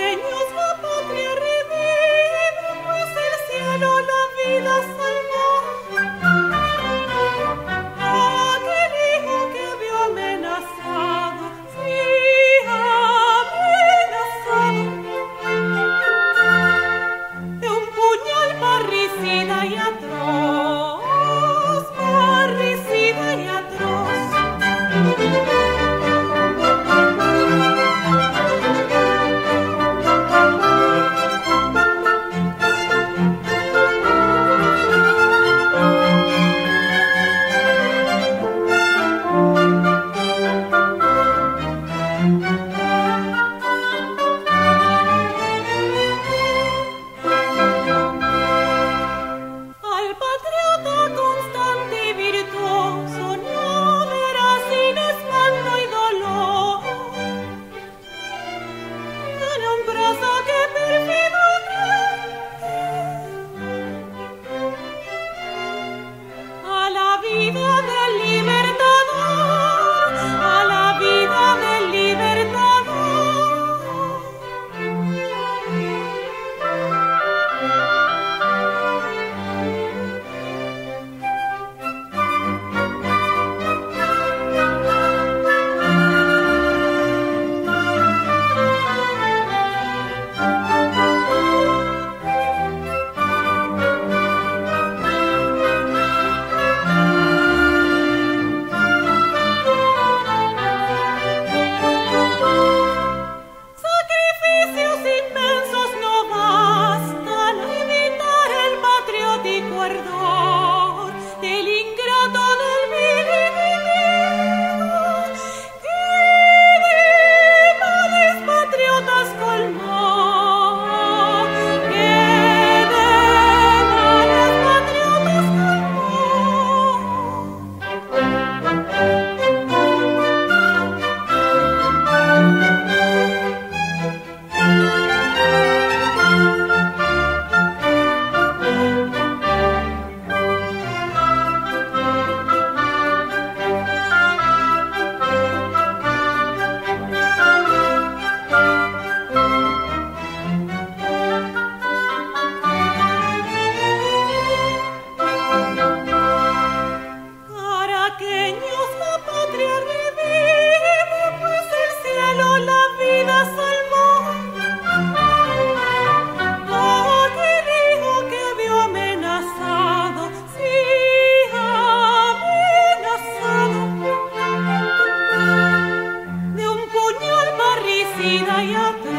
regno sua vida ya te